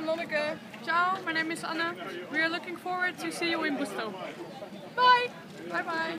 I'm Lonneke. Ciao, my name is Anna. We are looking forward to see you in Busto. Bye! Bye bye!